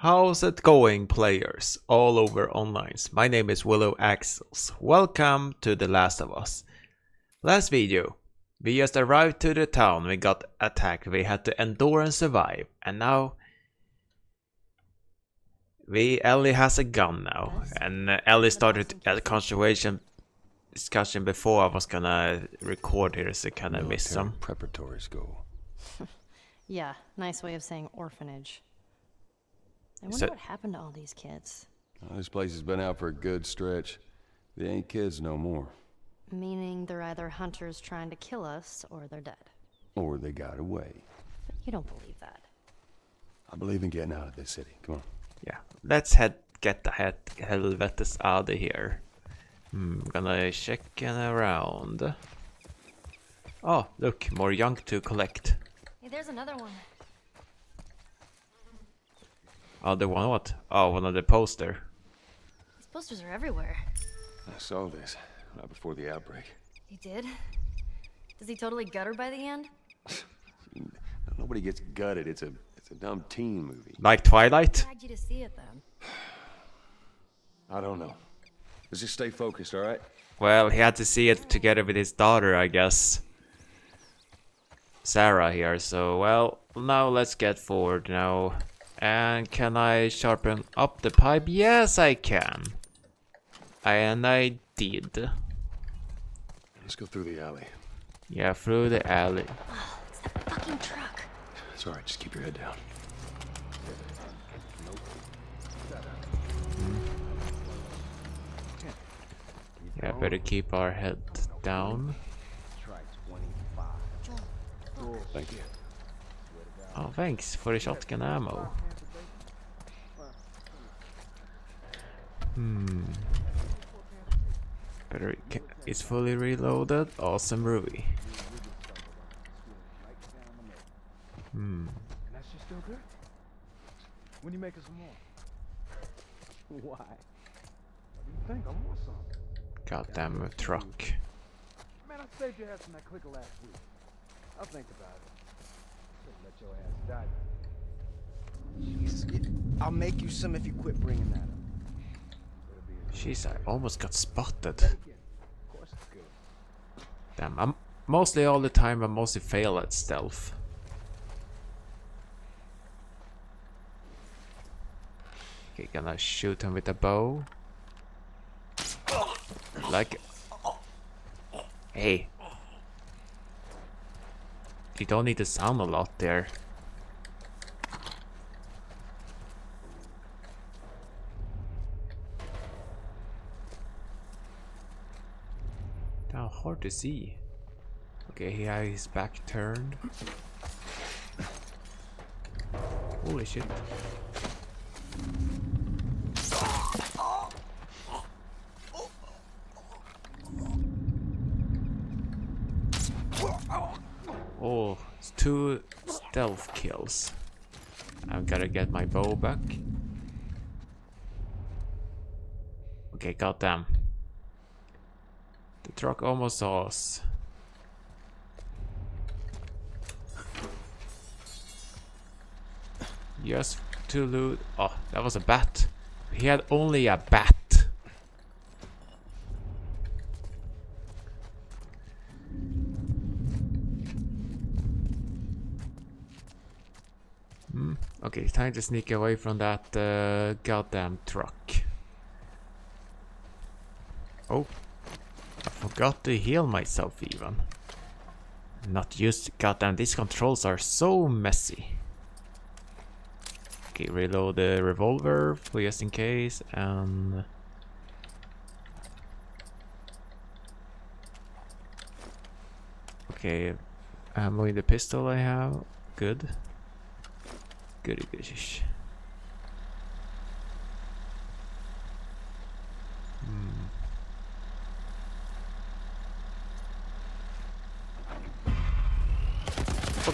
How's it going players all over online? My name is Willow Axelz. Welcome to The Last of Us. Last video, we just arrived to the town, we got attacked, we had to endure and survive, and now we Ellie has a gun now, and uh, Ellie started a conversation discussion before I was gonna record here, so kind of missed some. preparatory school. Yeah, nice way of saying orphanage. I wonder So- what happened to all these kids. Well, this place has been out for a good stretch. They ain't kids no more. Meaning they're either hunters trying to kill us or they're dead. Or they got away. But you don't believe that. I believe in getting out of this city. Come on. Yeah, let's head get the head helvetes out of here. Hmm, gonna check around. Oh, look, more junk to collect. Hey, there's another one. Oh, the one what? Oh, one of the poster. These posters are everywhere. I saw this right before the outbreak. He did? Does he totally gut her by the end? Nobody gets gutted. It's a it's a dumb teen movie. Like Twilight? Dragged you to see it then. I don't know. Let's just stay focused, all right? Well, he had to see it together with his daughter, I guess. Sarah here, so well, now let's get forward now. And can I sharpen up the pipe? Yes, I can. And I did. Let's go through the alley. Yeah, through the alley. Oh, it's that fucking truck. It's all right. Just keep your head down. Yeah, better keep our head down. Thank you. Oh, thanks for the shotgun ammo. Hmm. Better. ca- It's fully reloaded. Awesome, Ruby. Hmm. That shit still good? When you making some more? Why? What do you think? I want some. Goddamn truck. Man, I saved your ass from that clicker last week. I'll think about it. Should've let your ass die. Jesus, it- I'll make you some if you quit bringing that up. Jeez, I almost got spotted. Damn, I'm mostly all the time. I mostly fail at stealth. Okay, gonna shoot him with a bow. Like, hey, you don't need to sound a lot there. Now hard to see. Okay, he has his back turned. Holy shit. Oh, it's two stealth kills. I've gotta get my bow back. Okay, goddamn. The truck almost saw us. Just to loot. Oh, that was a bat. He had only a bat. Hmm. Okay, time to sneak away from that uh, goddamn truck. Oh, forgot to heal myself even. Not used. Goddamn, these controls are so messy. Okay, reload the revolver just in case, and okay, ammo in the pistol I have. Good. Goody goodish.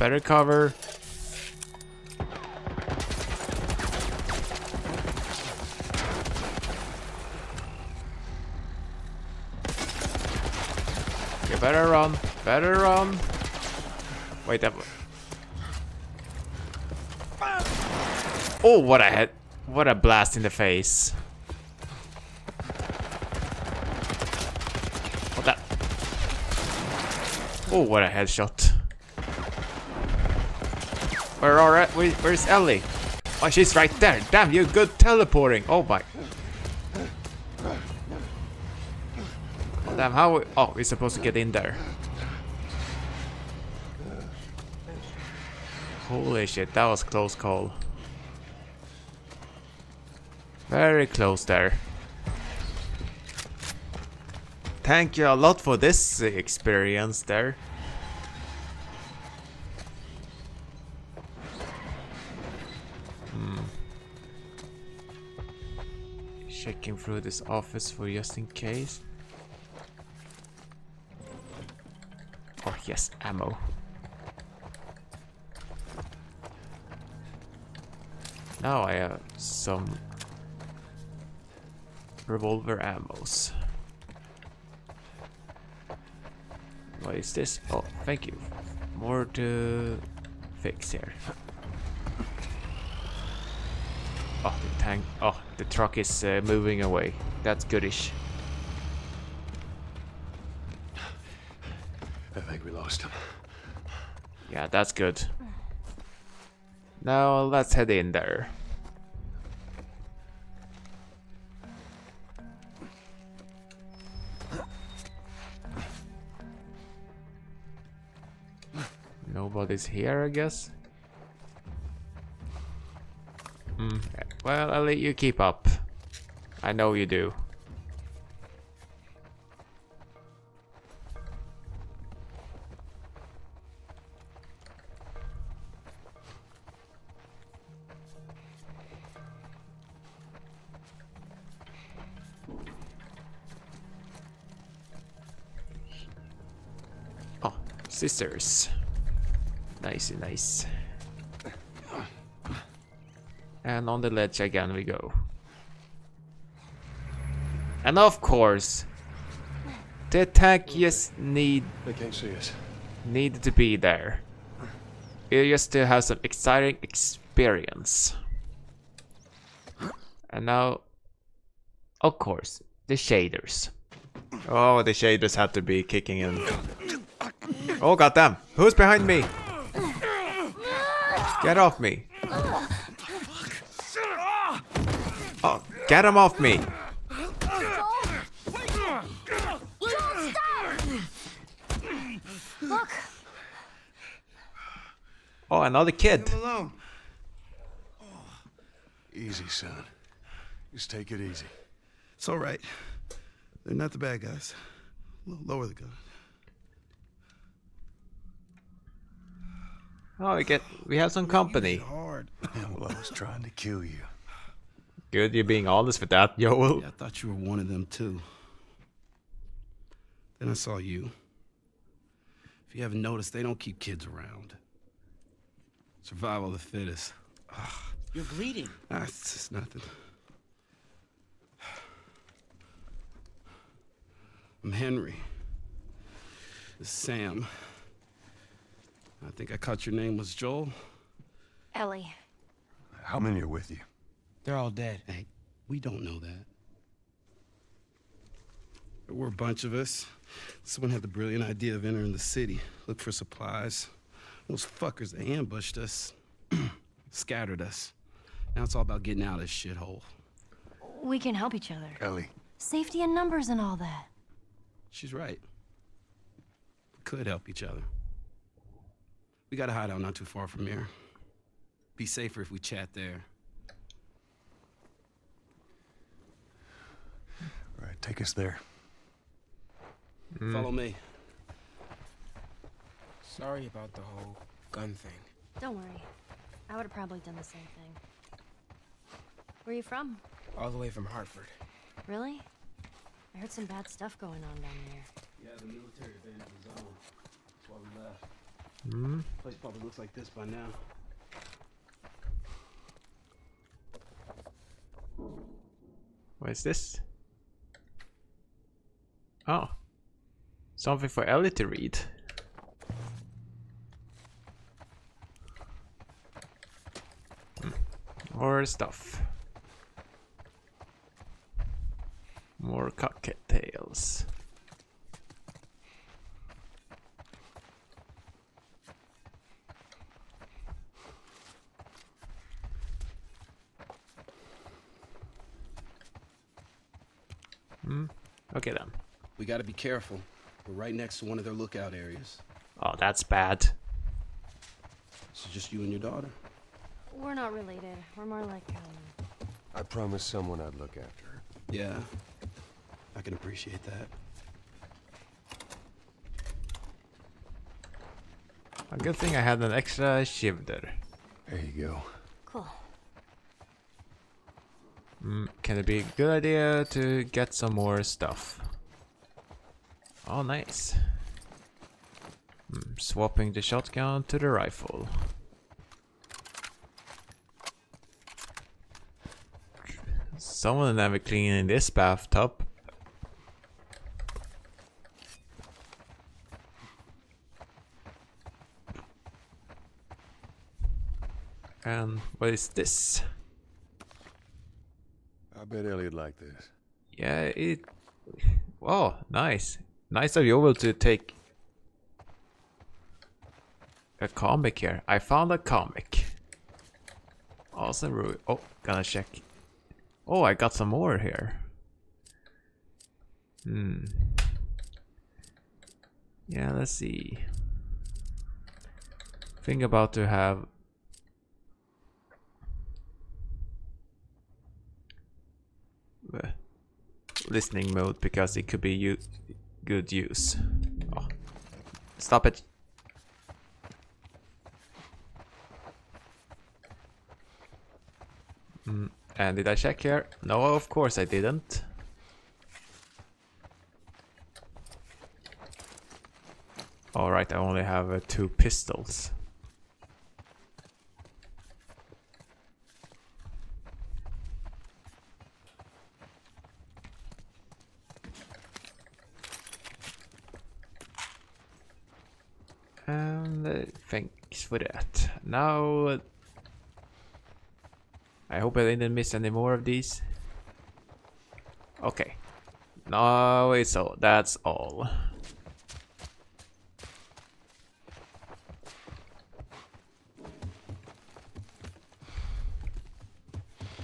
better cover. You better run. Better run. Wait, that. Oh, what a head! What a blast in the face! What that? Oh, what a headshot! Where are where, Where's Ellie? Oh, she's right there. Damn, you're good teleporting. Oh my. Damn, how? we- Oh, we're supposed to get in there. Holy shit, that was close call. Very close there. Thank you a lot for this experience there. Through this office for just in case. Oh yes, ammo. Now I have some revolver ammos. What is this? Oh, thank you. More to fix here. Oh, the tank. Oh, the truck is uh, moving away. That's goodish. I think we lost him. Yeah, that's good. Now let's head in there. Nobody's here, I guess. Hmm. Well, I'll let you keep up. I know you do. Oh, sisters. Nice, nice. And on the ledge again we go. And of course, the tank just need They can't see us. needed to be there. It just to have some exciting experience. And now, of course, the shaders. Oh, the shaders have to be kicking in. Oh goddamn! Who's behind me? Get off me! Oh, get him off me! Oh, another kid. Alone. Easy, son. Just take it easy. It's all right. They're not the bad guys. L- Lower the gun. Oh, we get we have some company. Hard. Well, I was trying to kill you. Good, you're being honest with that, Joel. Yeah, I thought you were one of them too. Then I saw you. If you haven't noticed, they don't keep kids around. Survival of the fittest. You're bleeding. Ah, it's just nothing. I'm Henry. This is Sam. I think I caught your name was Joel. Ellie. How many are with you? They're all dead. Hey, we don't know that. There were a bunch of us. Someone had the brilliant idea of entering the city, look for supplies. Those fuckers, they ambushed us, scattered us. Now it's all about getting out of this shithole. We can help each other. Ellie. Safety in numbers and all that. She's right. We could help each other. We got a hideout not too far from here. Be safer if we chat there. All right, take us there. Follow me. Sorry about the whole gun thing. Don't worry. I would have probably done the same thing. Where are you from? All the way from Hartford. Really? I heard some bad stuff going on down there. Yeah, the military abandoned the zone. That's why we left. Hmm. Place probably looks like this by now. What is this? Oh. Something for Ellie to read. Hmm. More stuff. More cocktails. Hmm. Okay then. We gotta be careful. We're right next to one of their lookout areas. Oh, that's bad. So just you and your daughter. We're not related. We're more like, um, I promised someone I'd look after her. Yeah. I can appreciate that. A good thing I had an extra shivder. There you go. cool. Mm, can it be a good idea to get some more stuff? Oh, nice. Mm, swapping the shotgun to the rifle. Someone never cleaning this bathtub. And what is this? I bet Ellie'd like this. Yeah, it. Wow, nice. Nice of you to take a comic here. I found a comic. Awesome. Ru- Oh, gonna check. Oh, I got some more here. Hmm. Yeah, let's see. Think about to have listening mode because it could be good use. Oh. Stop it. Mm, and did I check here? No, of course I didn't. Alright, I only have uh, two pistols. And uh, thanks for that. Now, I hope I didn't miss any more of these. Okay. No, it's all. That's all.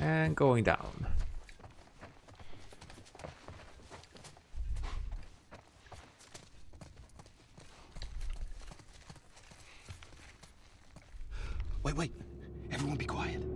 And going down. Wait, wait. Everyone be quiet.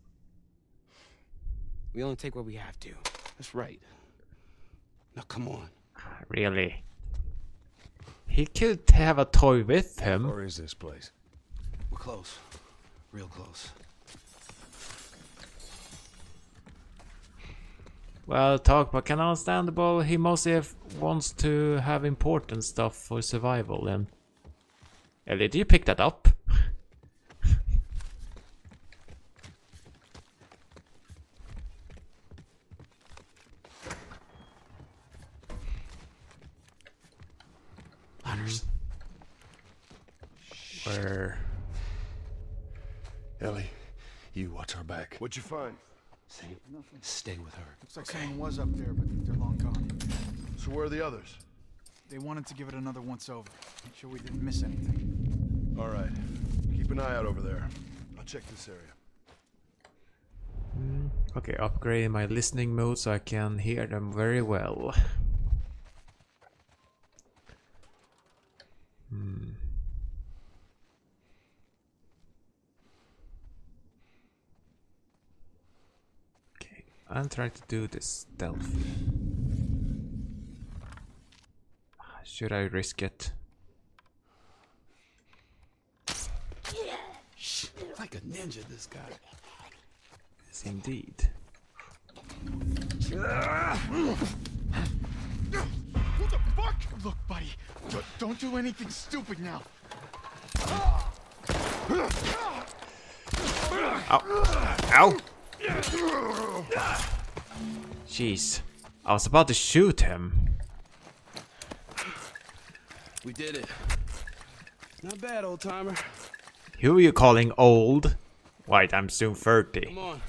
We only take what we have to. That's right. Now come on. Really? He could have a toy with him. Or is this place? We're close. Real close. Well, talk but can understandable. He mostly have, wants to have important stuff for survival. And Ellie, did you pick that up? Ladders. Where? Ellie, you watch our back. What'd you find? Sam, stay with her. Looks like someone was up there, but they're long gone. So where are the others? They wanted to give it another once over. Make sure we didn't miss anything. All right. Keep an eye out over there. I'll check this area. Okay, upgrading my listening mode so I can hear them very well. I'm trying to do this stealthy. Should I risk it? Like a ninja, this guy. Yes, indeed. What the fuck? Look, buddy, don't do anything stupid now. Ow. Ow! Jeez. I was about to shoot him. We did it. Not bad, old timer. Who are you calling old? Wait, I'm soon 30. Come on.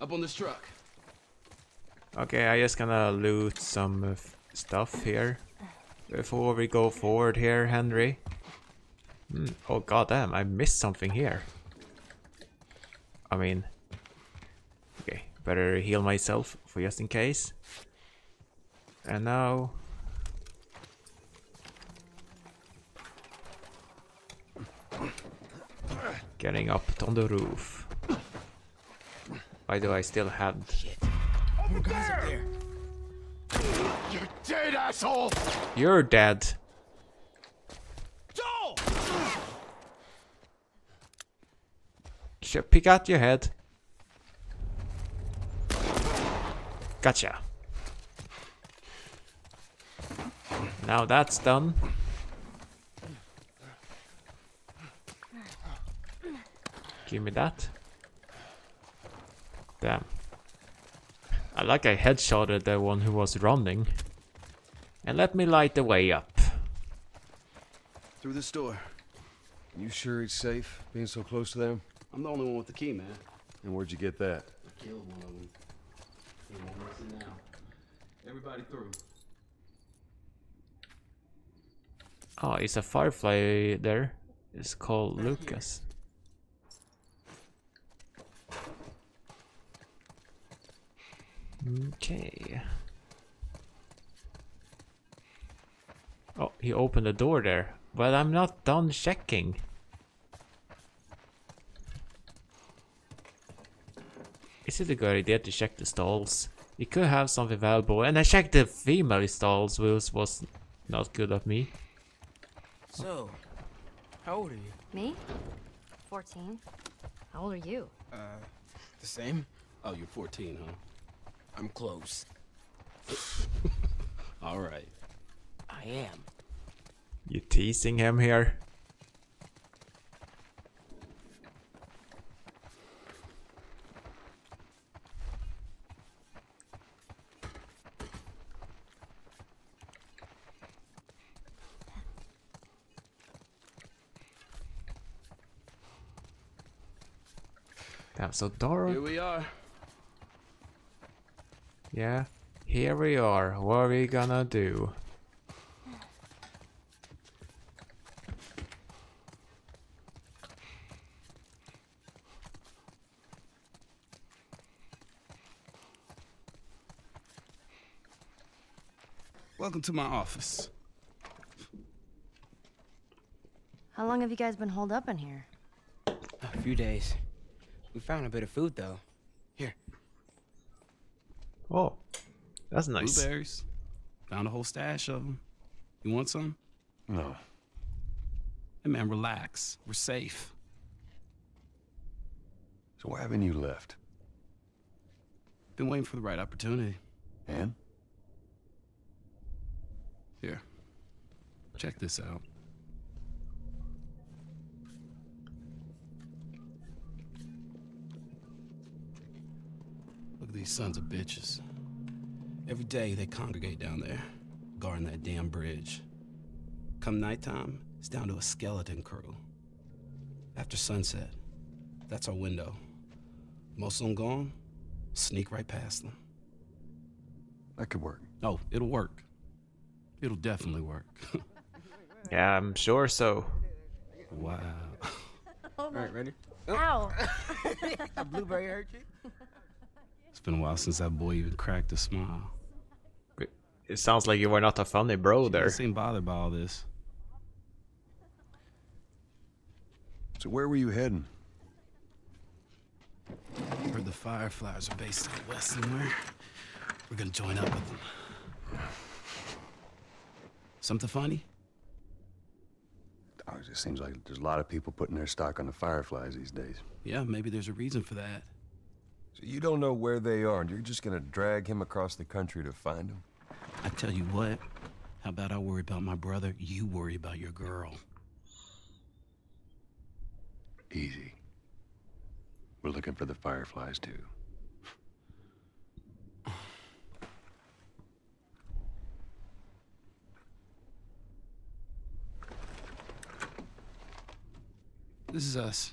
Up on this truck. Okay, I just gonna loot some uh, stuff here. Before we go forward here, Henry. Hmm, Oh goddamn, I missed something here. I mean... Better heal myself for just in case. And now... Getting up on the roof. Why do I still have... More guys up there. You're dead, asshole! You're dead. Should pick out your head. Gotcha. Now that's done. Give me that. Damn. I like I headshotted the one who was running. And let me light the way up. Through this door. You sure it's safe being so close to them? I'm the only one with the key, man. And where'd you get that? I killed one of them. Ain't no missing now. Everybody through. Oh, it's a firefly there. It's called Lucas. Okay. Oh, he opened the door there. But I'm not done checking. Is it a good idea to check the stalls? It could have something valuable. And I checked the female stalls, which was not good of me. So, how old are you? Me? 14. How old are you? Uh, the same? Oh, you're 14, huh? I'm close. All right. I am. You teasing him here? Damn, so Dora. Here we are. Yeah, here we are. What are we gonna do? Welcome to my office. How long have you guys been holed up in here? A few days. We found a bit of food, though. Here. Oh, that's nice. Blueberries. Found a whole stash of them. You want some? No. Hey, man, relax. We're safe. So why haven't you left? Been waiting for the right opportunity. And? Here. Check this out. These sons of bitches. Every day they congregate down there, guarding that damn bridge. Come nighttime, it's down to a skeleton crew. After sunset, that's our window. Most of them gone, sneak right past them. That could work. Oh, it'll work. It'll definitely work. Yeah, I'm sure so. wow. Oh All right, ready? Ow! A blueberry hurt you? It's been a while since that boy even cracked a smile. It sounds like you were not a funny bro there. He seemed bothered by all this. So where were you heading? Heard the Fireflies are based out west somewhere. We're gonna join up with them. Something funny? Oh, it just seems like there's a lot of people putting their stock on the Fireflies these days. Yeah, maybe there's a reason for that. So you don't know where they are, and you're just gonna drag him across the country to find them? I tell you what, how about I worry about my brother, you worry about your girl. Easy. We're looking for the Fireflies, too. This is us.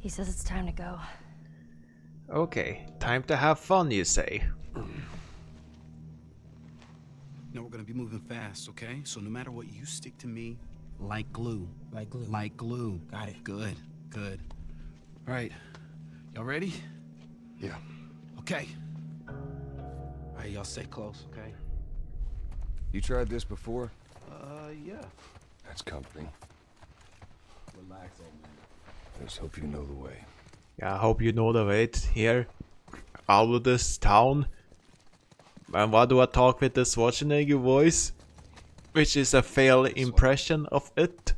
He says it's time to go. Okay, time to have fun, you say. No, we're gonna be moving fast, okay? So no matter what, you stick to me like glue. Like glue. Like glue. Got it. Good, good. All right, y'all ready? Yeah. Okay. All right, y'all stay close, okay? You tried this before? Uh, yeah. That's comforting. Relax, old man. Just hope you know the way. Yeah, I hope you know the way here. Out of this town. And why do I talk with the Schwarzenegger voice? Which is a failed impression of it.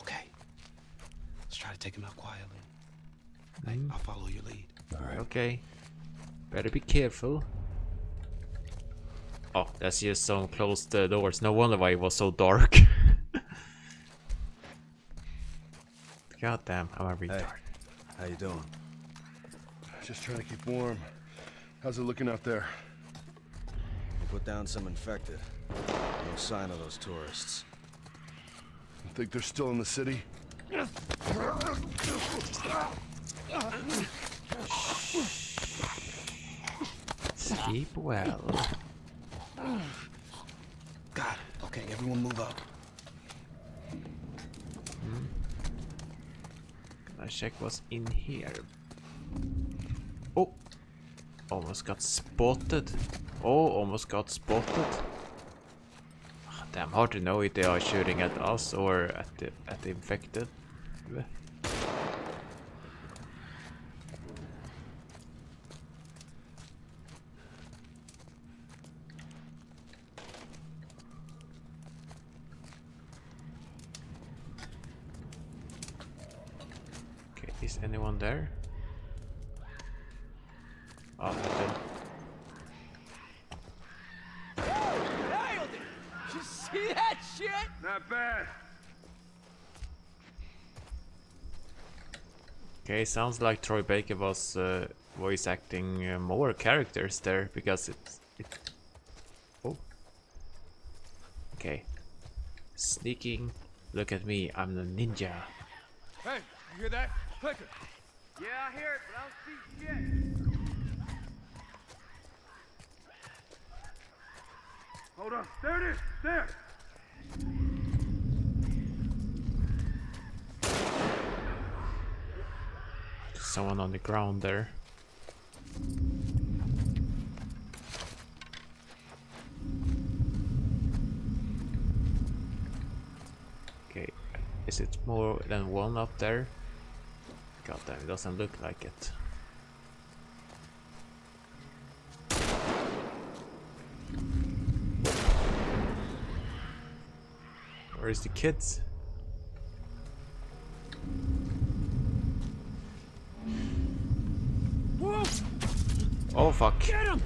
Okay. Let's try to take him out quietly. Hey, I'll follow your lead. Okay. Better be careful. Oh, that's just some closed uh, doors. No wonder why it was so dark. God damn, I'm a retard. How you doing? Just trying to keep warm. How's it looking out there? We put down some infected. No sign of those tourists. Think they're still in the city? Sleep well. It. Okay, everyone move up. Can I check what's in here? Oh! Almost got spotted. Oh, almost got spotted. Ah, Damn, hard to know if they are shooting at us or at the at the infected. Okay, is anyone there? Oh, nothing. Nailed it! You see that shit? Not bad. Okay, sounds like Troy Baker was uh, voice acting uh, more characters there because it's it. Oh. Okay. Sneaking. Look at me, I'm the ninja. Hey, you hear that? Clicker. Yeah, I hear it, but I don't see shit. Hold on. There it is. There. Someone on the ground there. Okay, is it more than one up there? God damn, it doesn't look like it. Where is the kids? Fuck. Get him!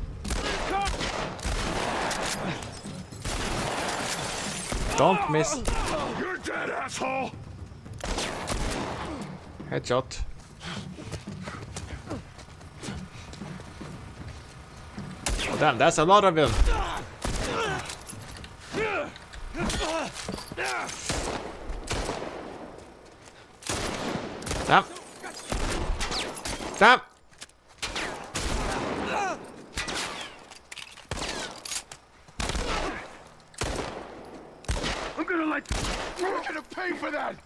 Don't miss. You're dead, asshole! Headshot. Oh, damn, that's a lot of them. Sam. Sam. I'm gonna like. You're gonna pay for that!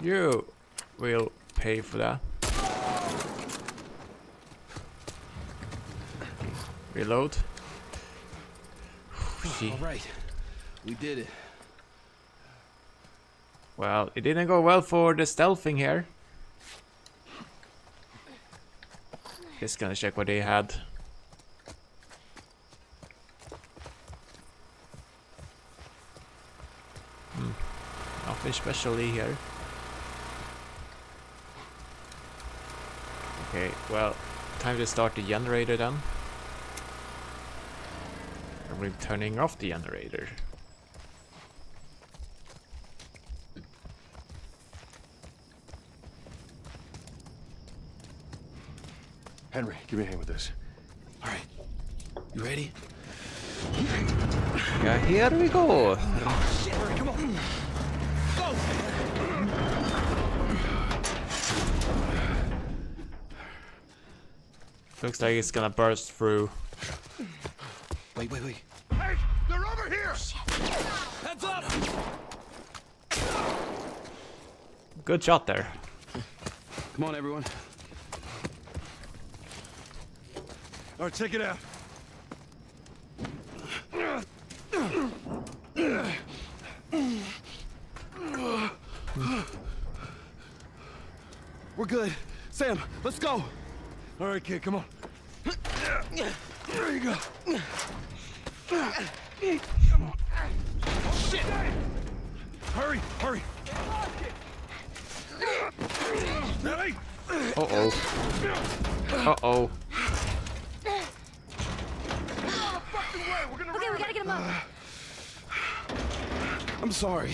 You will pay for that. Reload. All right, we did it. Well, it didn't go well for the stealthing here. Just gonna check what they had. Hmm. Nothing specially here. Okay, well, time to start the generator then. We're turning off the generator. Henry, give me a hand with this. All right, you ready? Yeah, here we go. Oh, Looks like it's gonna burst through. Wait, wait, wait. Hey, they're over here! Good shot there. Come on, everyone. All right, check it out. We're good. Sam, let's go. All right, kid, come on. There you go. Come on. Oh, Shit! Hurry, hurry. Hey! Uh oh. Uh oh. Okay, we gotta get him up. I'm sorry.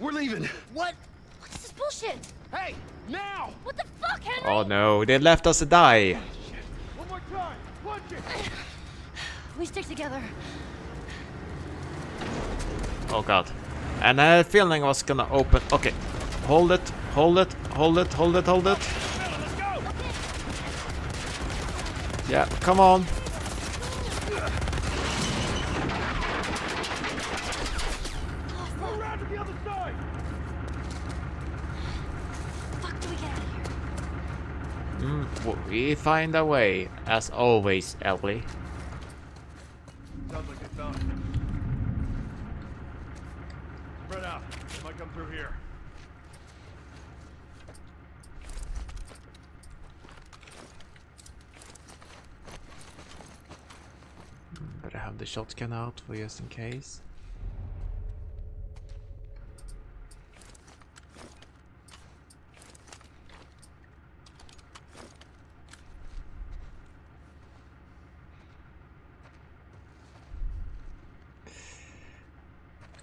We're leaving. What? What's this bullshit. Hey, now! What the fuck, Henry? Oh no, they left us to die. One more time. Punch it. We stick together. Oh god. And I had a feeling I was gonna open. Okay. Hold it, hold it, hold it, hold it, hold it. Yeah, come on. Go around to the other side. Fuck do we get out of here? Mm, w- we find a way, as always, Ellie. Sounds like they found it. Spread out. They might come through here. Better have the shotgun out for just in case.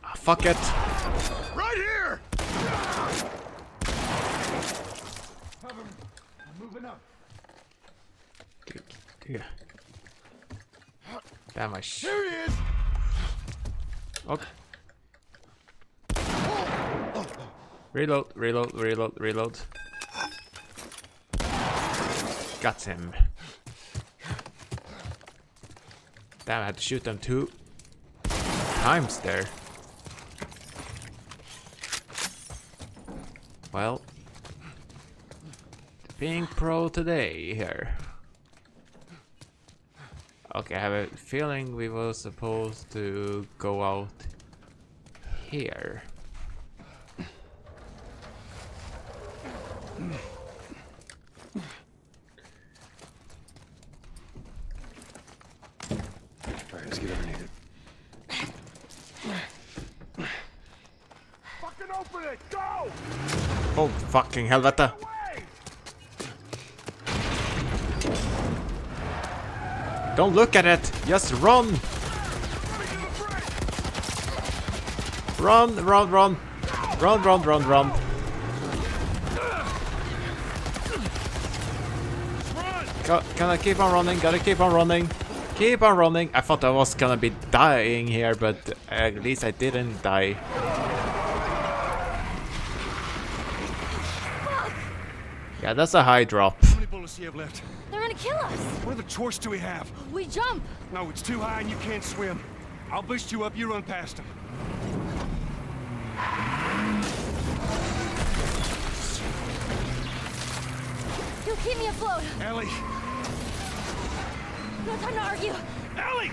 Ah, fuck it! Right here. Moving up. Dude, dude. Damn, I sh- Here he is. Okay. Reload, reload, reload, reload. Got him. Damn, I had to shoot them two times there. Well, being pro today here. Okay, I have a feeling we were supposed to go out here. All right, let's get underneath it. Fucking open it. Go. Oh, fucking. Don't look at it! Just run! Run, run, run! Run, run, run, run! Ca- Can I keep on running? Gotta keep on running. Keep on running. I thought I was gonna be dying here, but at least I didn't die. Yeah, that's a high drop. How many bullets do you have left? They're gonna kill us. What other choice do we have? We jump. No, it's too high and you can't swim. I'll boost you up, you run past them. You keep me afloat. Ellie! No time to argue. Ellie!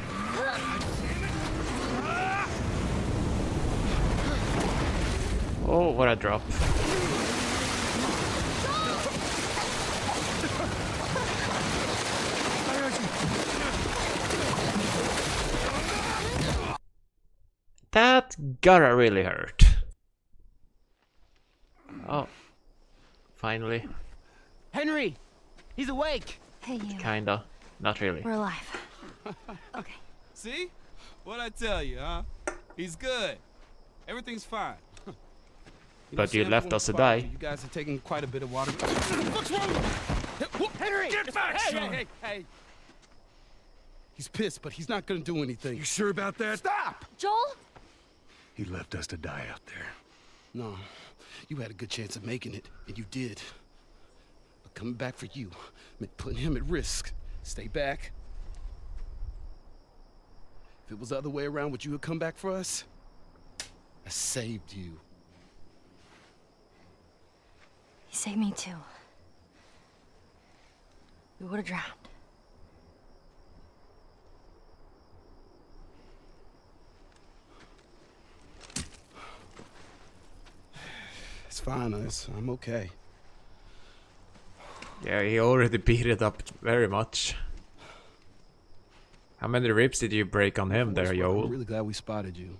Oh, what a drop. That gotta really hurt. Oh. Finally. Henry! He's awake! Hey, you. Kinda. Not really. We're alive. Okay. See? What'd I tell you, huh? He's good. Everything's fine. You But you left us to die. You guys are taking quite a bit of water. What's wrong? Henry! Get back, hey, son! hey, hey, hey! He's pissed, but he's not gonna do anything. You sure about that? Stop! Joel? He left us to die out there. No, you had a good chance of making it, and you did. But coming back for you meant putting him at risk. Stay back. If it was the other way around, would you have come back for us? I saved you. He saved me too. We would have drowned. It's fine, us. I'm okay. Yeah, he already beat it up very much. How many ribs did you break on him there, yo? I'm really glad we spotted you.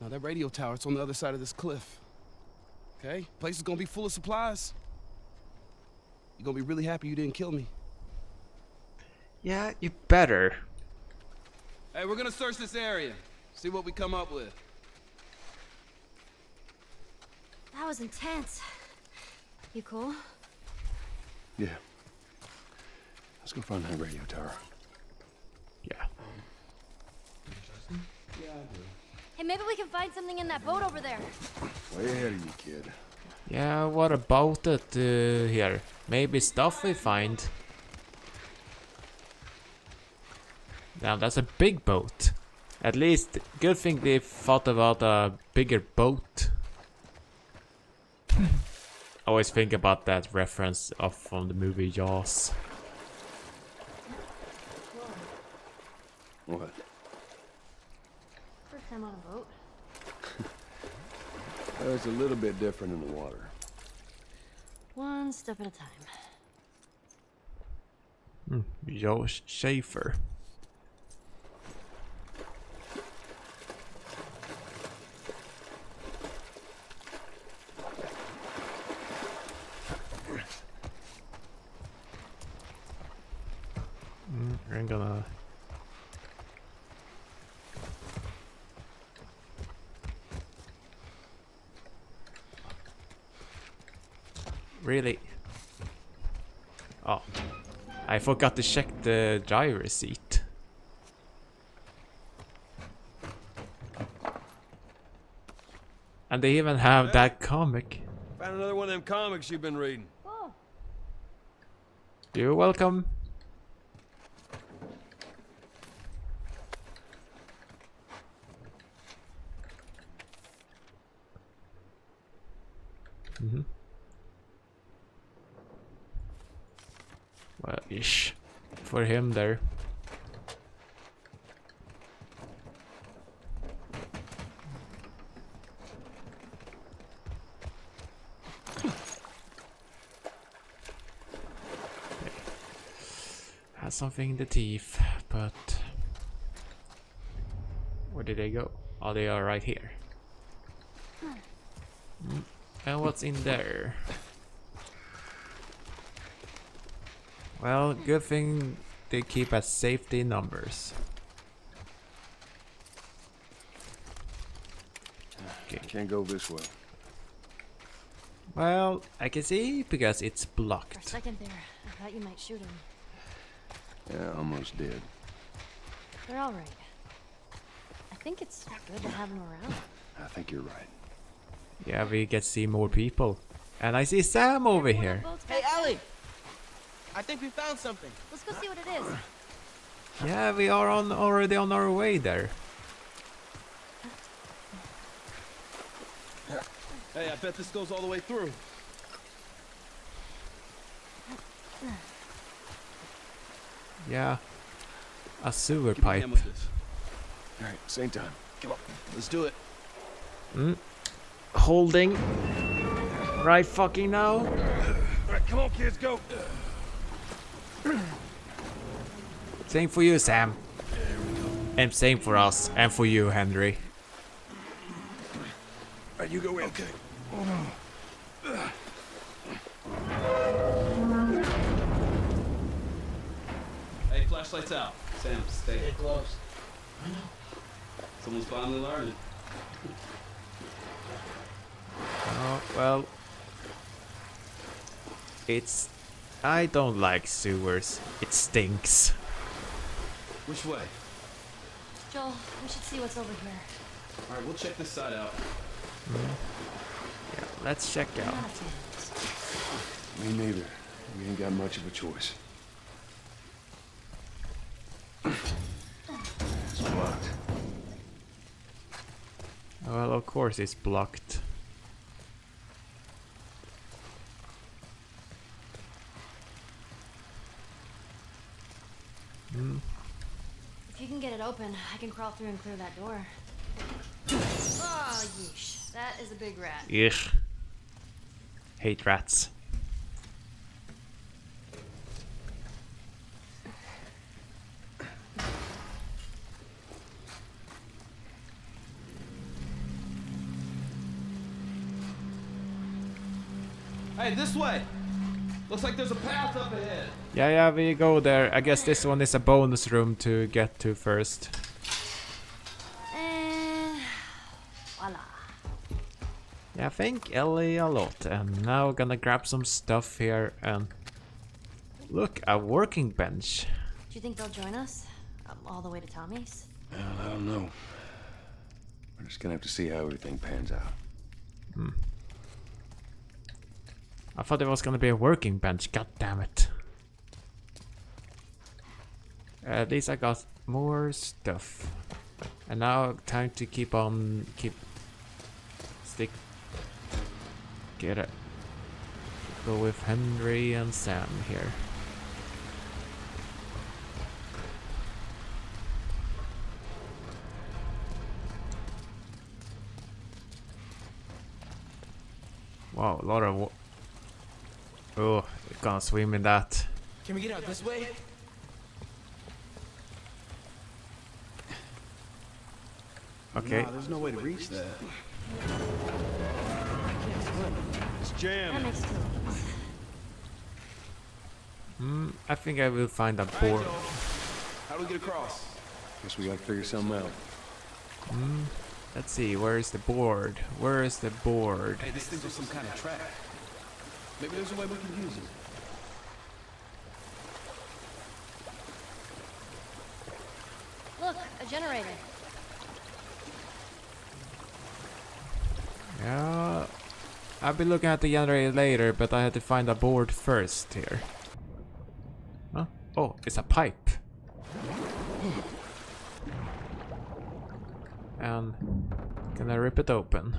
Now that radio tower, it's on the other side of this cliff. Okay? Place is gonna be full of supplies. You're gonna be really happy you didn't kill me. Yeah, you better. Hey, we're gonna search this area. See what we come up with. That was intense. You cool? Yeah. Let's go find that radio tower. Yeah. Hey, maybe we can find something in that boat over there. Way ahead of you, kid. Yeah, what about it uh, here? Maybe stuff we find. Now that's a big boat. At least, good thing they thought about a bigger boat. Always think about that reference of from the movie Jaws. What? First time on a boat. Well, it's a little bit different in the water. One step at a time. Hmm, Joe Schaefer. I'm gonna Really? Oh. I forgot to check the driver seat. And they even have that comic. Found another one of them comics you've been reading. You're welcome. Mm-hmm. Well, ish. For him there. Has something in the teeth, but where did they go? Oh, they are right here. Mm. And what's in there? Well, good thing they keep at safety numbers. Okay. Can't go this way. Well, I can see because it's For a blocked. second there, I thought you might shoot him. Yeah, almost did. They're all right. I think it's good to have them around. I think you're right. Yeah, we get to see more people. And I see Sam over here. Hey, Ellie! I think we found something. Let's go see what it is. Yeah, we are on already on our way there. Hey, I bet this goes all the way through. Yeah. A sewer Give pipe. hand with this. All right, same time. Come on, let's do it. Mm. Holding. Right fucking now. All right, come on, kids, go. Same for you, Sam. And same for us. And for you, Henry. All right, you go in. Okay. Hey, flashlights out. Sam, stay. Get close. Someone's finally learning. Oh, well. It's. I don't like sewers. It stinks. Which way? Joel, we should see what's over here. All right, we'll check this side out. Yeah, let's check I'm out. out of towns. Me neither. We ain't got much of a choice. It's blocked. Well, of course it's blocked. Hmm. If you can get it open, I can crawl through and clear that door. Oh, yeesh. That is a big rat. Ugh. Hate rats. Hey, this way. Looks like there's a path up ahead. Yeah, yeah, we go there. I guess this one is a bonus room to get to first. And voila. Yeah, thank Ellie a lot. And now we're gonna grab some stuff here and look, a working bench. Do you think they'll join us? Um, all the way to Tommy's? Well, I don't know. We're just gonna have to see how everything pans out. Hmm. I thought it was gonna be a working bench. God damn it! At least I got more stuff, and now time to keep on keep stick. Get it. Go with Henry and Sam here. Wow, a lot of. Wa- Oh, you can't swim in that. Can we get out this way? Okay. Nah, there's no way to reach that. It's That jammed. makes two of us. Hmm, I think I will find a board. How do we get across? Guess we gotta figure something out. Hmm, let's see, where is the board? Where is the board? Hey, this thing's some kind of track. Maybe there's a way we can use it. Look, a generator. Yeah, I'll be looking at the generator later, but I had to find a board first here. Huh? Oh, it's a pipe. And can I rip it open?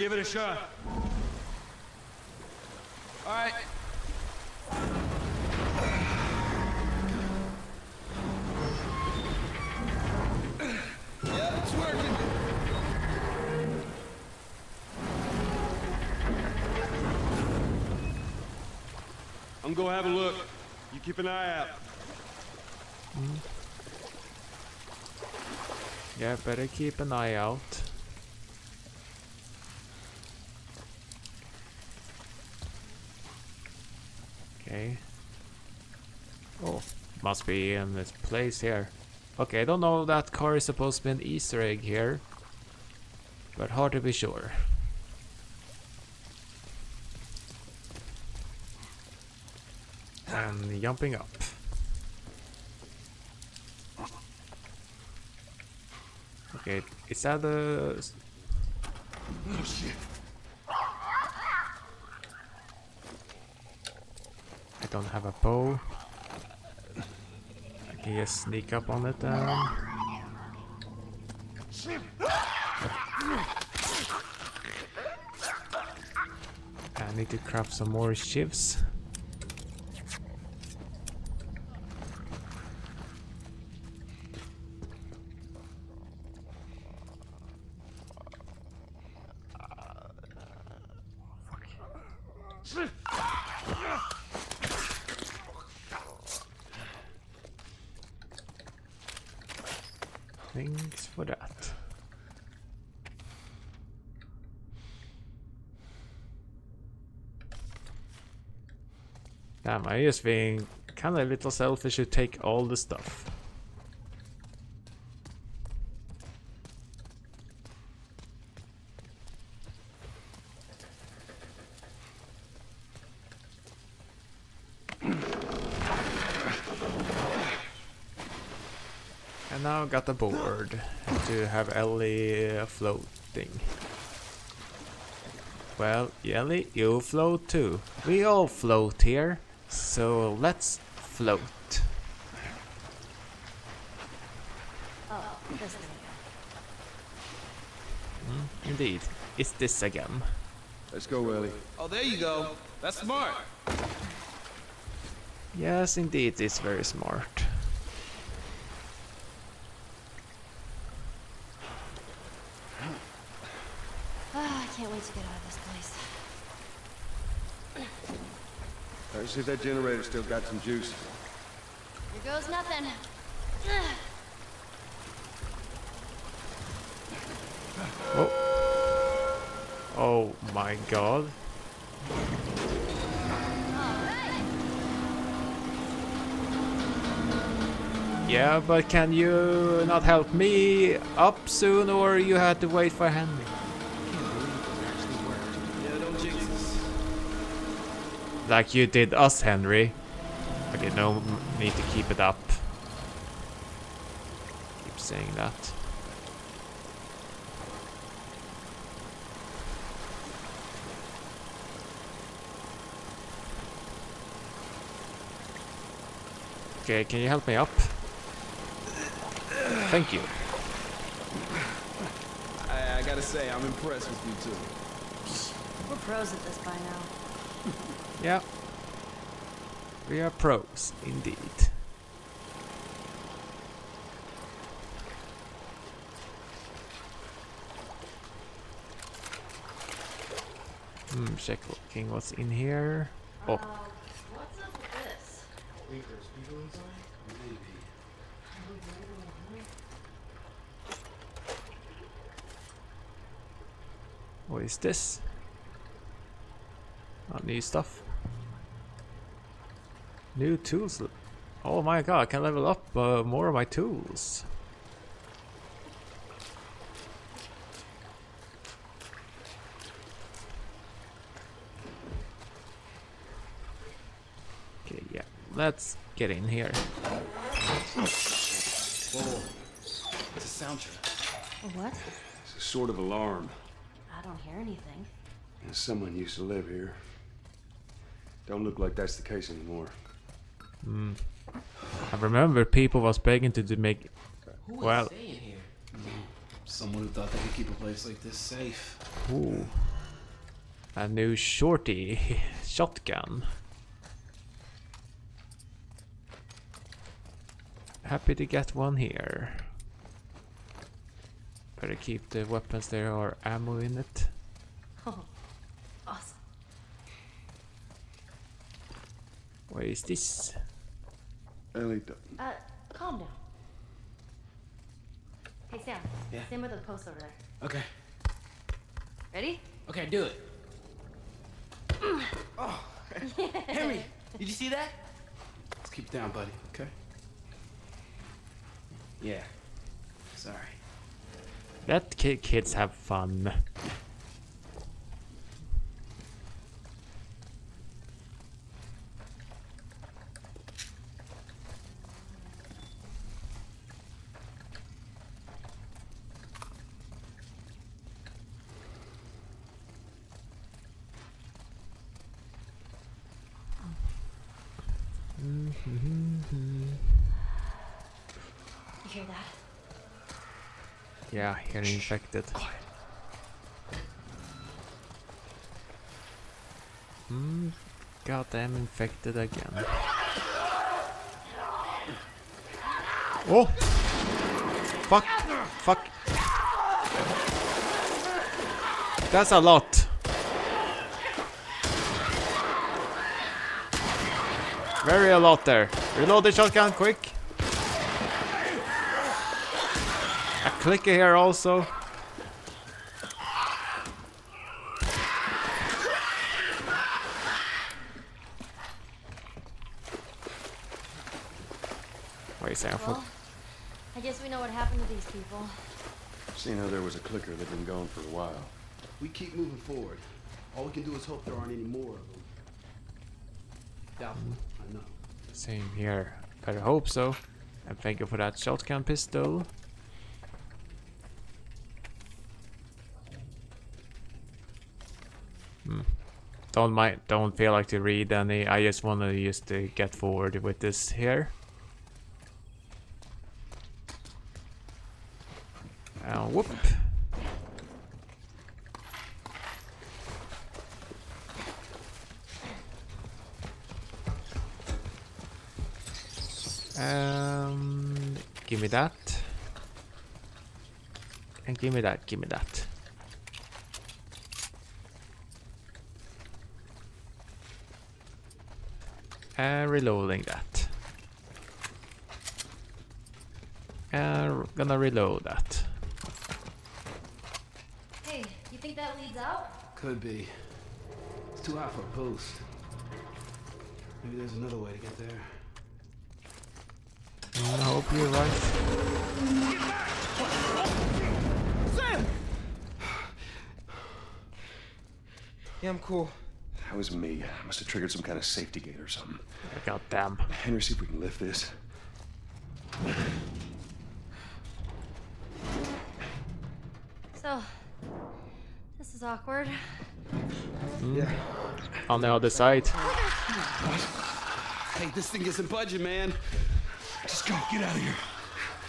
Give it a shot. All right. Yeah, it's working. I'm gonna have a look. You keep an eye out. Yeah, better keep an eye out. Okay. Oh, must be in this place here. Okay, I don't know that car is supposed to be an Easter egg here. But hard to be sure. And jumping up. Okay, is that a... Oh shit. I don't have a bow. Can just sneak up on it um. I need to craft some more shivs. Thanks for that. I just being kinda a little selfish to take all the stuff. And now got the board to have Ellie floating. Well, Ellie, you float too. We all float here, so let's float. Oh, this. Hmm, indeed, it's this again. Let's go, Ellie. Oh, there you go. That's smart. Yes, indeed, it's very smart. Ah, I can't wait to get out of this place. Let's see if that generator still got some juice. Here goes nothing. Oh. Oh my god. Yeah, but can you not help me up soon or you had to wait for Henry? Yeah, don't jinx us. Like you did us, Henry. Okay, no need to keep it up. Keep saying that. Okay, can you help me up? Thank you. I, I gotta say, I'm impressed with you too. We're pros at this by now. Yeah. We are pros, indeed. Hmm, checking what's in here. Oh, Uh, what's up with this? what is this? Oh, new stuff. New tools. Oh my god, I can level up uh, more of my tools. Okay, yeah. Let's get in here. Whoa, whoa. It's a sound trap. What? It's a sort of alarm. I don't hear anything. Someone used to live here. Don't look like that's the case anymore. Hmm. I remember people was begging to do make. Who was Well, staying here? Someone who thought they could keep a place like this safe. ooh, a new shorty shotgun. Happy to get one here. Better keep the weapons there or ammo in it. Oh, awesome. What is this? Ellie, d- Uh, calm down. Hey, Sam. Yeah? Stand by the post over there. Okay. Ready? Okay, do it. oh, Henry, Did you see that? Let's keep it down, buddy, okay? Yeah. Sorry. Let ki kids have fun. You hear that? Yeah, you're infected. Hmm, goddamn infected again. Oh! Fuck! Fuck! That's a lot! Very a lot there. Reload the shotgun quick. A clicker here also. Wait a second. Well, I guess we know what happened to these people. Seeing how there was a clicker, they've been gone for a while. We keep moving forward. All we can do is hope there aren't any more of them. Doubtful, I know. Same here. Better hope so. And thank you for that shotgun pistol. Hmm. Don't mind. Don't feel like to read any. I just want to just to get forward with this here. Uh, whoop. Um, give me that. And give me that, give me that. And reloading that. And gonna reload that. Hey, you think that leads out? Could be. It's too hot for a post. Maybe there's another way to get there. I hope you're right. Sam! Yeah, I'm cool. That was me. I must have triggered some kind of safety gate or something. God damn. Henry, see if we can lift this. So, this is awkward. Hmm. Yeah. On the other side. Hey, this thing isn't budging, man. Just go, get out of here.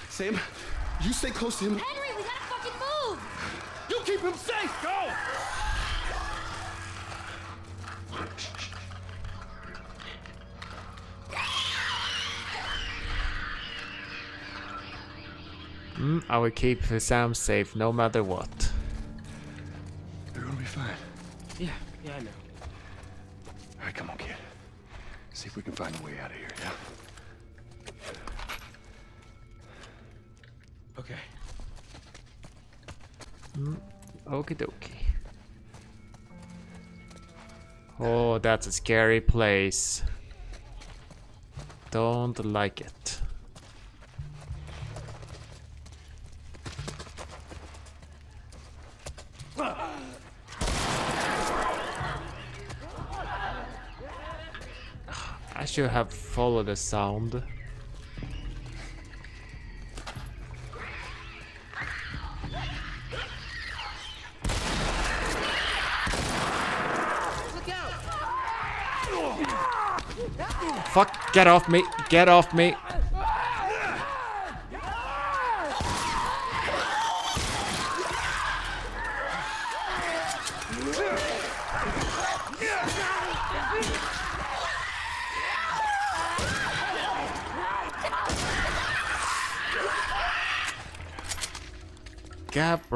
Sam, you stay close to him. Henry, we gotta fucking move! You keep him safe. Go. Mm, I will keep Sam safe no matter what. They're gonna be fine. Yeah, yeah, I know. All right, come on, kid. See if we can find a way out of here, yeah? Okay. Mm, okie dokie. Oh, that's a scary place. Don't like it. I should have followed the sound. Fuck, get off me, get off me.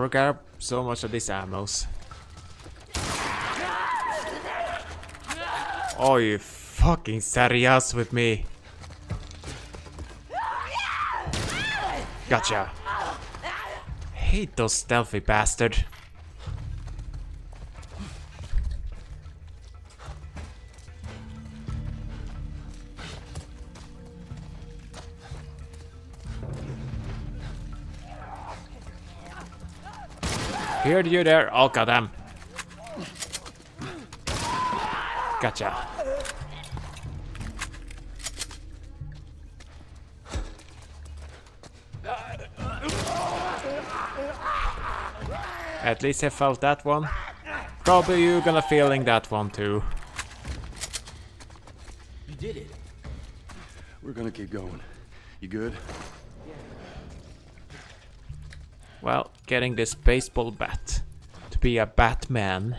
Broke so much of these ammos. Oh, you fucking serious with me? Gotcha. Hate those stealthy bastard. Hear you there. Oh, goddamn. Gotcha. At least I felt that one. Probably you gonna feeling that one too. You did it. We're gonna keep going. You good? Well, getting this baseball bat to be a Batman.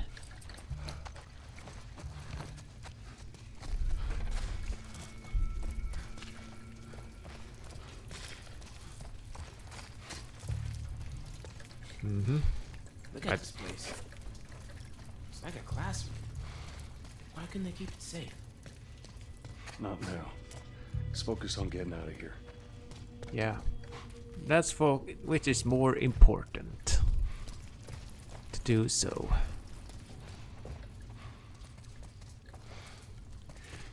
Mm-hmm. Look at I- this place. It's like a classroom. Why couldn't they keep it safe? Not now. Let's focus on getting out of here. Yeah. That's for which is more important to do so.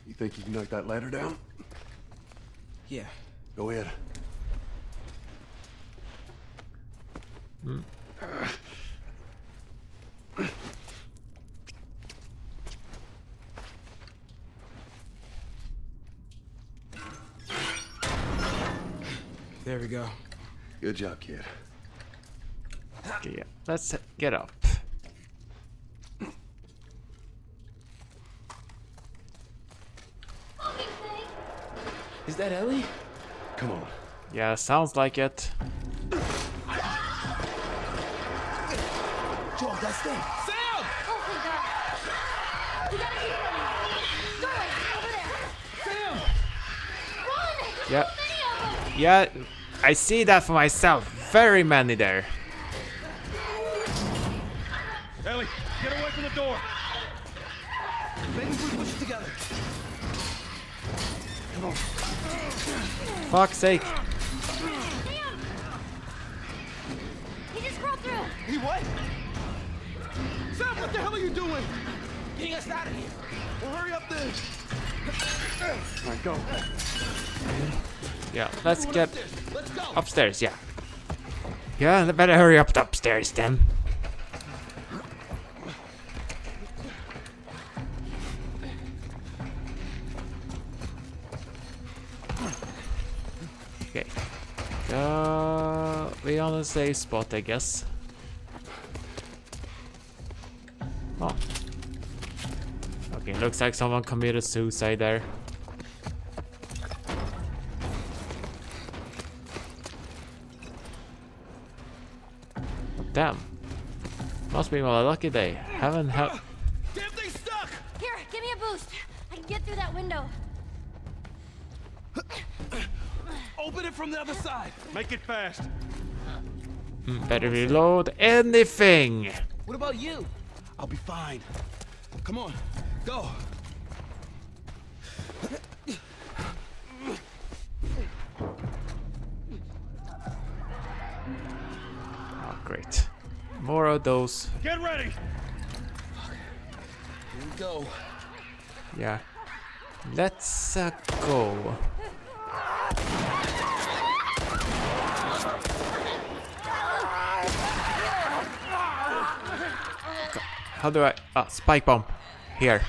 You think you can knock that ladder down? Yeah. Go ahead. Hmm. Good job, kid. Okay, yeah. Let's get up. Is that Ellie? Come on. Yeah, sounds like it. Joel, that's them. Sam! Oh, my God. We gotta keep running. Doorway, over there. Sam! Run! Yeah. Many of them. Yeah, I see that for myself. Very many there. Ellie, get away from the door. Maybe we push it together. Come on. Fuck's sake. Damn! He just crawled through. He what? Sam, what the hell are you doing? Getting us out of here. Well, hurry up then. All right, go. Yeah, let's get Let's go. Upstairs, yeah. Yeah, better hurry up to upstairs then. Okay. Uh, we on a safe spot, I guess. Oh. Okay, looks like someone committed suicide there. Damn. Must be my lucky day. Haven't had. Damn thing stuck! Here, give me a boost. I can get through that window. Open it from the other side. Make it fast. Hmm, better reload anything. What about you? I'll be fine. Come on, go. Oh, great. More of those. Get ready. Here we go. Yeah. Let's uh, go. How do I? Ah, spike bomb. Here.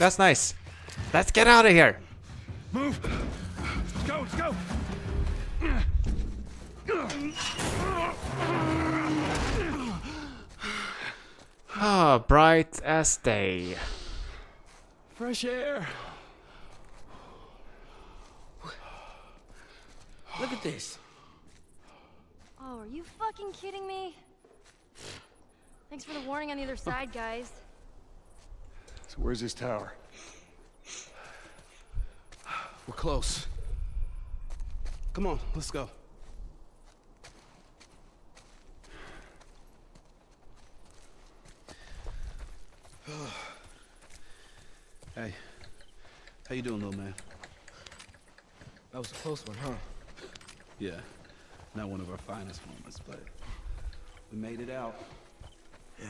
That's nice. Let's get out of here. Move. Let's go. Let's go. Ah, bright as day. Fresh air. Look at this. Oh, are you fucking kidding me? Thanks for the warning on the other side, guys. So where's this tower? We're close. Come on, let's go. hey, how you doing, little man? That was a close one, huh? Yeah, not one of our finest moments, but we made it out.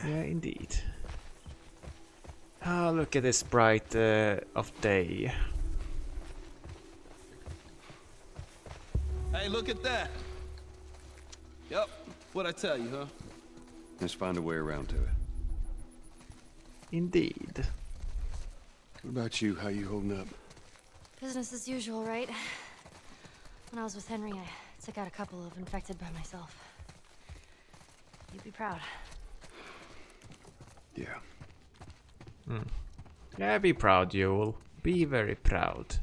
Yeah, indeed. Ah, look at this bright uh, of day. Hey, look at that. Yep, what I tell you, huh? Let's find a way around to it. Indeed. What about you? How you holding up? Business as usual, right? When I was with Henry, I took out a couple of infected by myself. You'd be proud. Yeah. Hmm. Yeah, be proud, Joel. Be very proud.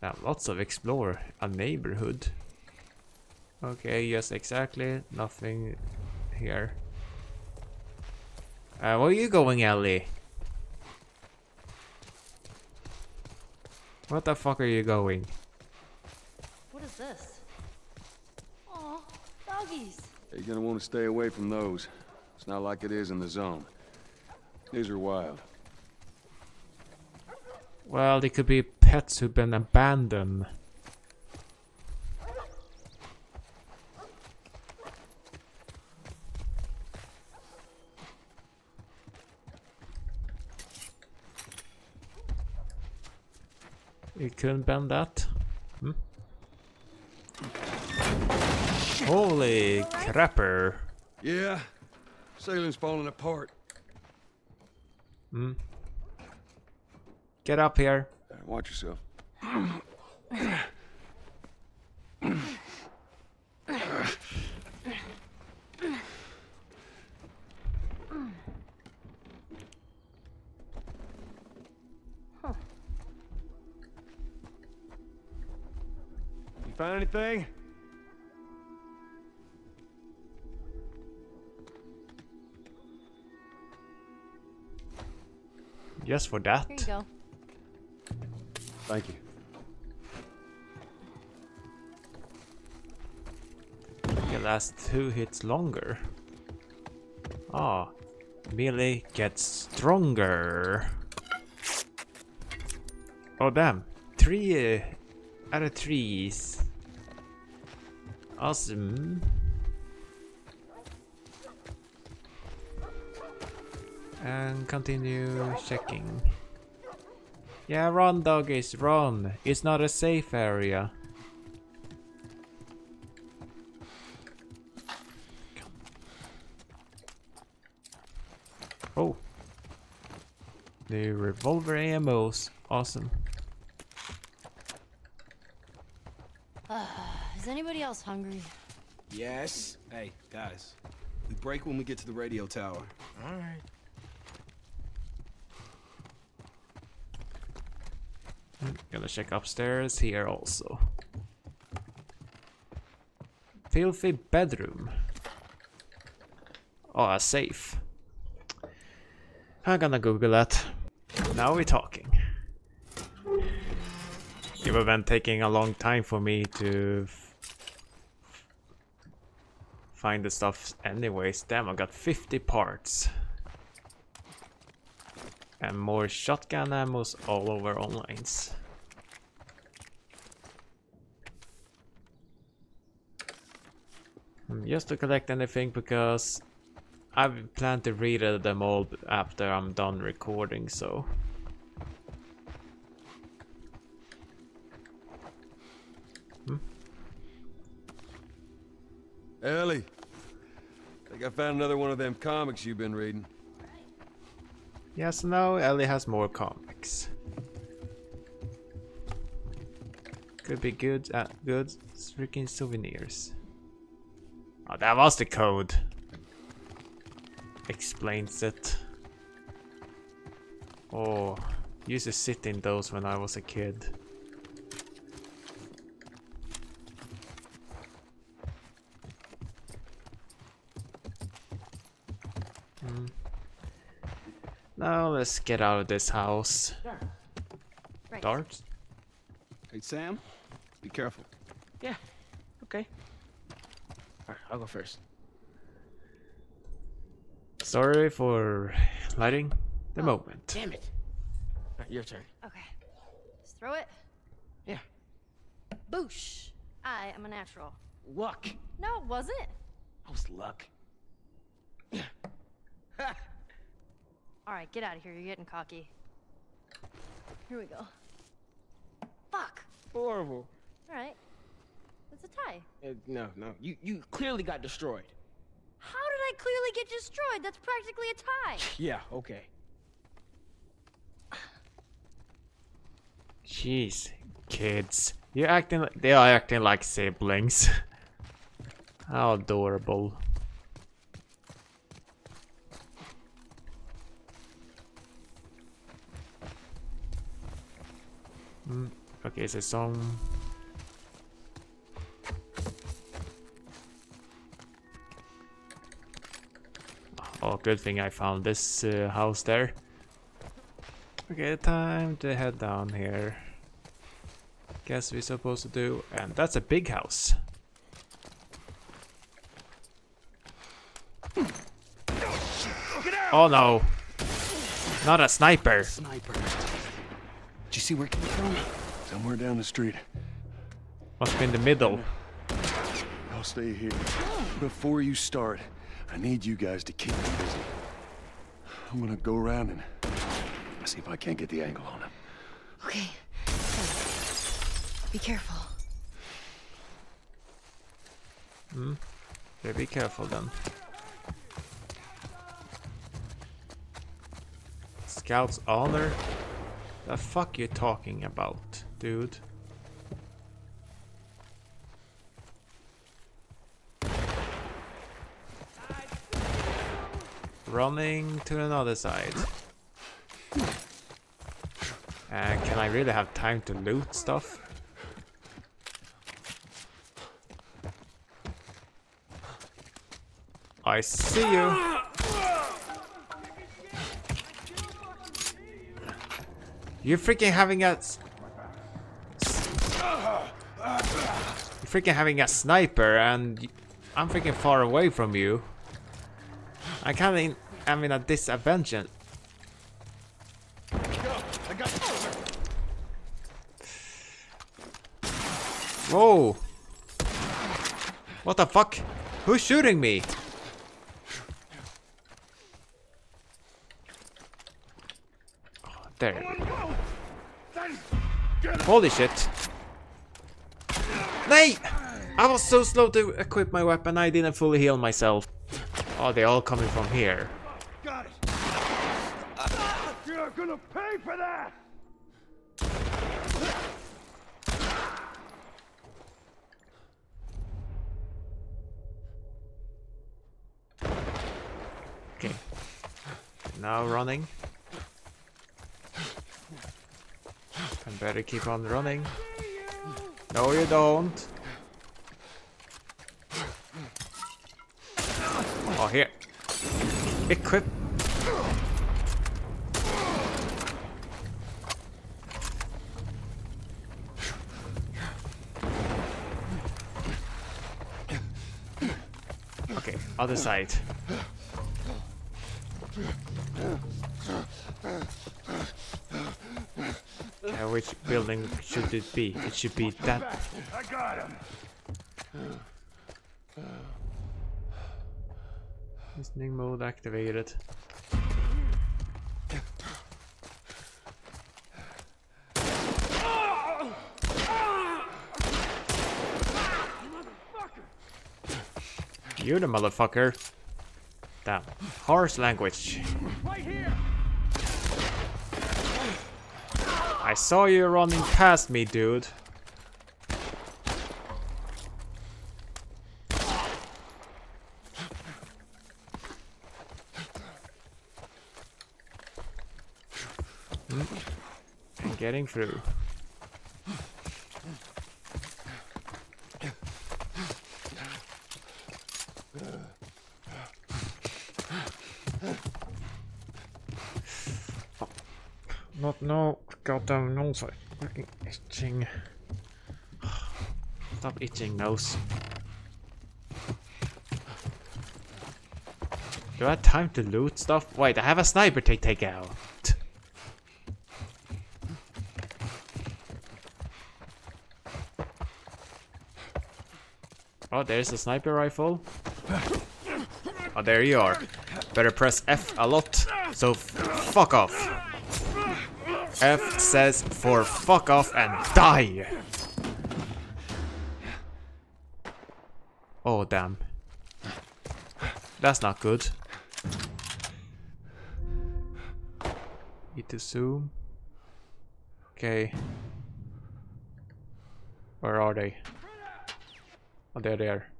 Now, lots of explore a neighborhood. Okay, yes, exactly. Nothing here. Uh, where are you going, Ellie? What the fuck are you going? What is this? Aw, doggies. You're gonna want to stay away from those. It's not like it is in the zone. These are wild. Well, they could be pets who've been abandoned. You couldn't bend that? Hmm? Holy crapper. Yeah. Sailing's falling apart. Hmm. Get up here. Watch yourself. You find anything? Just for that. Here you go. Thank you. It lasts two hits longer. Ah, melee gets stronger. Oh damn, three uh, out of threes. Awesome. And continue checking. Yeah, run doggies, run. It's not a safe area. Oh. The revolver AMOs. Awesome. Uh, is anybody else hungry? Yes. Hey, guys. We break when we get to the radio tower. All right. Gonna check upstairs here also. Filthy bedroom. Oh, a safe. I'm gonna Google that. Now we're talking. It would been taking a long time for me to find the stuff anyways. Damn, I got 50 parts. And more shotgun ammos all over online. Just to collect anything because I plan to read them all after I'm done recording, so... Hmm? Ellie, think I found another one of them comics you've been reading. Yes, now Ellie has more comics. Could be good at good freaking souvenirs. Oh, that was the code. Explains it. Oh, used to sit in those when I was a kid. Now let's get out of this house. Right. Darts? Hey, Sam, be careful. Yeah. Okay. All right, I'll go first. Sorry for lighting the Oh, moment. Damn it. your turn. Okay. Just throw it. Yeah. Boosh. I am a natural. Luck. No, it wasn't. That was luck. All right, get out of here. You're getting cocky. Here we go. Fuck. Horrible. All right. It's a tie. Uh, no, no. You you clearly got destroyed. How did I clearly get destroyed? That's practically a tie. Yeah, okay. Jeez, kids. You're acting like they are acting like siblings. How adorable. Mm, okay, a song. Oh, good thing I found this uh, house there. Okay, time to head down here. Guess we're supposed to do, and that's a big house. Oh no! Not a sniper. Sniper. Did you see where it came from? Somewhere down the street. Must be in the middle. I'll stay here. Before you start, I need you guys to keep me busy. I'm gonna go around and see if I can't get the angle on him. Okay. Be careful. Hmm. Yeah, be careful then. Scout's honor? The fuck you talking about, dude? Running to another side. And can I really have time to loot stuff? I see you. You're freaking having a... You're freaking having a sniper and I'm freaking far away from you. I can't I'm in a disadvantage. Whoa! What the fuck? Who's shooting me? There. Holy shit. Nay! I was so slow to equip my weapon, I didn't fully heal myself. Oh, they're all coming from here. Got it. You're gonna pay for that. Okay. Now running. Better keep on running. No, you don't. Oh, here. Equip. Okay, other side. Uh, which building should it be? It should be that. I got him. Listening mode activated. You're the motherfucker. Damn. Harsh language. Right here. I saw you running past me, dude. Hmm. I'm getting through. damn nose. Fucking itching. Stop itching, nose. Do I have time to loot stuff? Wait, I have a sniper to take out. Oh, there's a sniper rifle. Oh, there you are. Better press F a lot, so fuck off. F says for fuck off and die. Oh, damn. That's not good. Need to zoom. Okay. Where are they? Oh, they're there.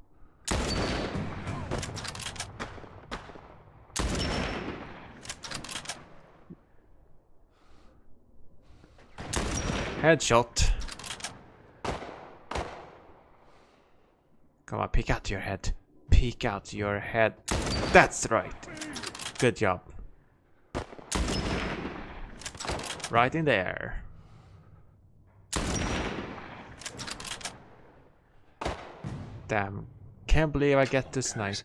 Headshot. Come on, peek out your head. Peek out your head. That's right. Good job. Right in there. Damn. Can't believe I get to snipe.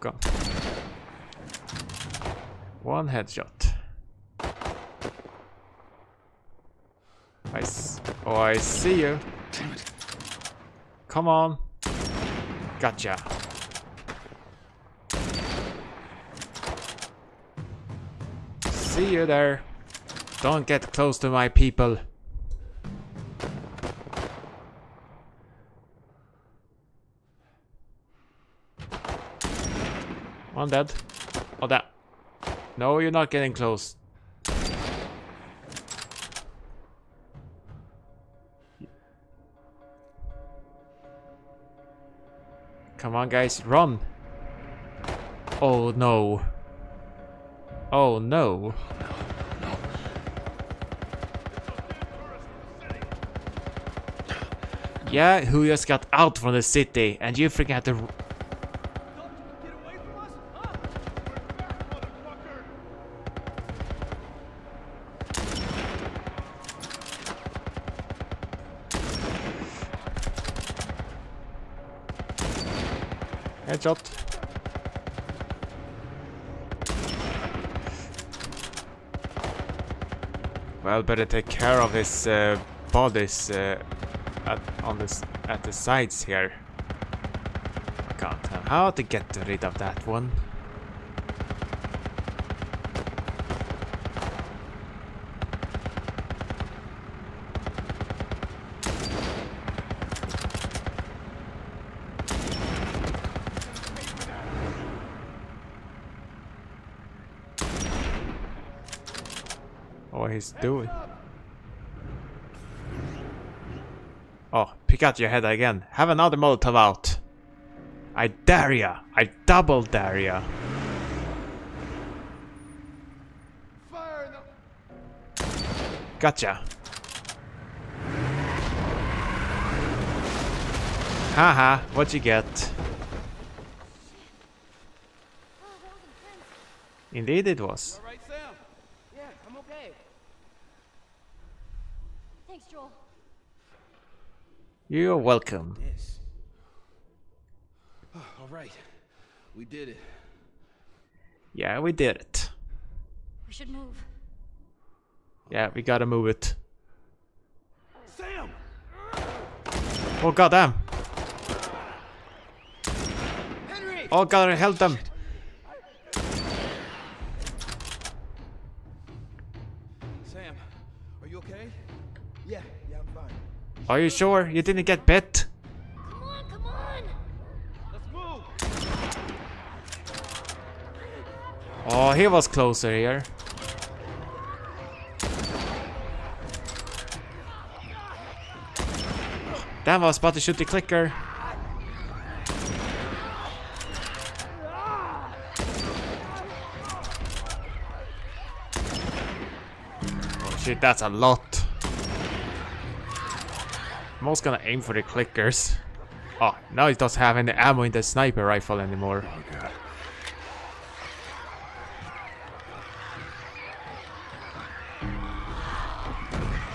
God. One headshot. I s oh, I see you. Damn it. Come on. Gotcha. See you there. Don't get close to my people. One dead. Oh, that. No, you're not getting close. Come on, guys, run! Oh no. Oh no. Yeah, who just got out from the city and you freaking had to. Headshot. Well, better take care of his uh, bodies uh, at, on this at the sides here. Can't tell how to get rid of that one. What he's doing. Oh, pick out your head again. Have another Molotov out. I dare ya. I double dare ya. Gotcha. Haha, what you get? Indeed it was. All right, Sam? Yeah, I'm okay. Thanks, Joel. You're welcome. This. all right. We did it. Yeah, we did it. We should move. Yeah, we gotta move it. Sam! Oh goddamn! Henry! Oh gotta help them! Sam, Are you sure you didn't get bit? Come on, come on! Let's move. Oh, he was closer here. Damn, I was about to shoot the clicker. Oh shit, that's a lot. I'm also gonna aim for the clickers. Oh, now it doesn't have any ammo in the sniper rifle anymore. Oh, God.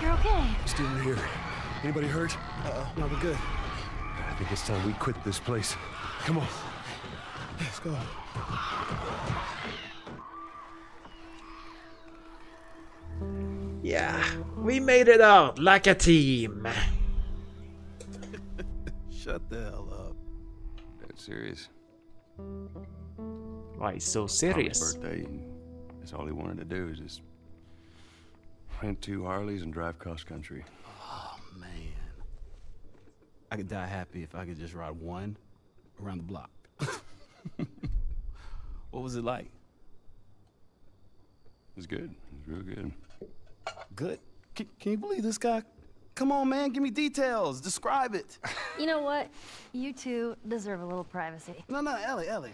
You're okay. Still here. Anybody hurt? Uh-oh. No, we're good. I think it's time we quit this place. Come on. Let's go. Yeah, we made it out like a team. Shut the hell up. Dead serious. Why so Tommy's serious? birthday, and that's all he wanted to do is just rent two Harleys and drive cross country. Oh, man. I could die happy if I could just ride one around the block. what was it like? It was good. It was real good. Good. Can, can you believe this guy? Come on, man. Give me details. Describe it. You know what? You two deserve a little privacy. No, no, Ellie, Ellie.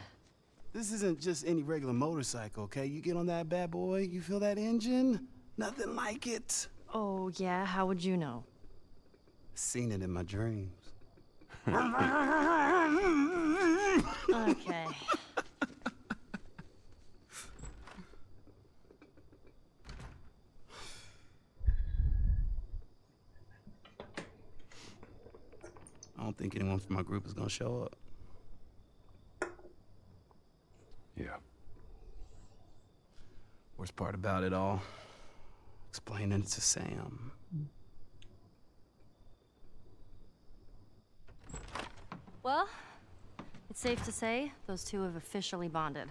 This isn't just any regular motorcycle, okay? You get on that bad boy, you feel that engine? Nothing like it. Oh, yeah? How would you know? Seen it in my dreams. Okay. I don't think anyone from my group is gonna show up. Yeah. Worst part about it all, explaining it to Sam. Well, it's safe to say those two have officially bonded.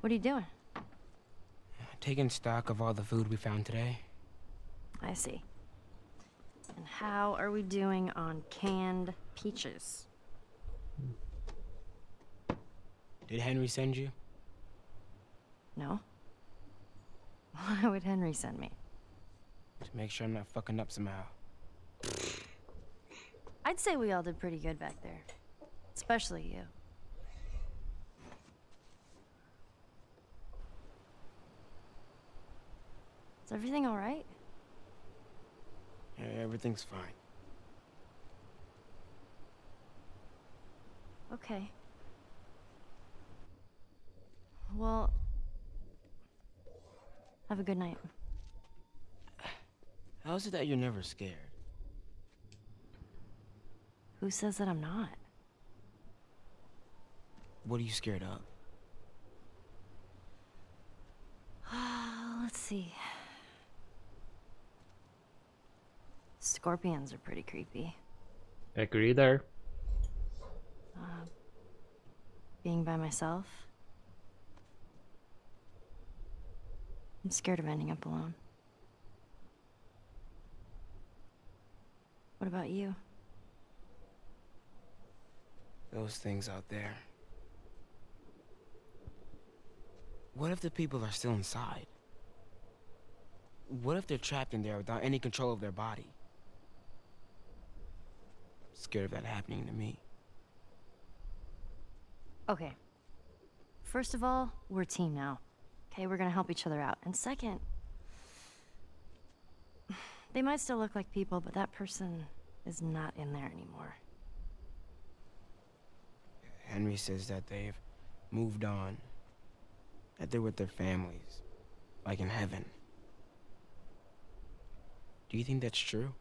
What are you doing? Taking stock of all the food we found today. I see. And how are we doing on canned peaches? Did Henry send you? No? Why would Henry send me? To make sure I'm not fucking up somehow. I'd say we all did pretty good back there. Especially you. Is everything alright? Yeah, everything's fine. Okay. Well, have a good night. How is it that you're never scared? Who says that I'm not? What are you scared of? Let's see. Scorpions are pretty creepy. Agree there. Uh, being by myself. I'm scared of ending up alone. What about you? Those things out there. What if the people are still inside? What if they're trapped in there without any control of their body? Scared of that happening to me. Okay. First of all, we're a team now. Okay, we're gonna help each other out. And second, they might still look like people, but that person is not in there anymore. Henry says that they've moved on. That they're with their families. Like in heaven. Do you think that's true?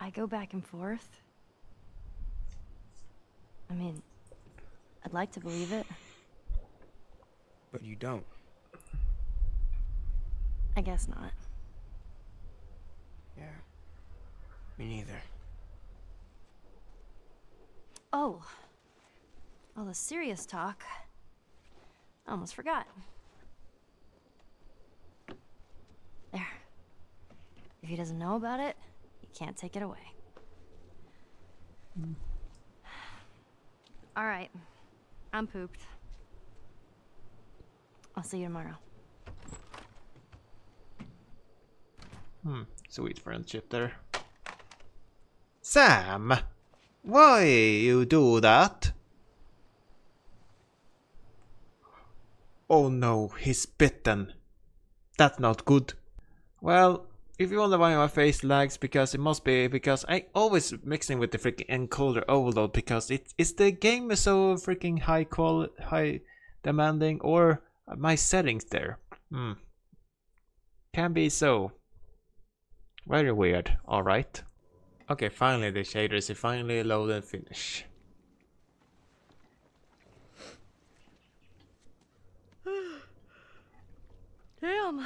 I go back and forth. I mean, I'd like to believe it. But you don't. I guess not. Yeah. Me neither. Oh. All the serious talk. I almost forgot. There. If he doesn't know about it, can't take it away. All right. I'm pooped. I'll see you tomorrow. Hmm, sweet friendship there. Sam! Why you do that? Oh no, he's bitten. That's not good. Well, if you wonder why my face lags, because it must be because I always mixing with the freaking encoder overload because it is the game is so freaking high quality, high demanding, or my settings there. Hmm. Can be so. Very weird. Alright. Okay, finally the shaders are finally load and finish. Damn.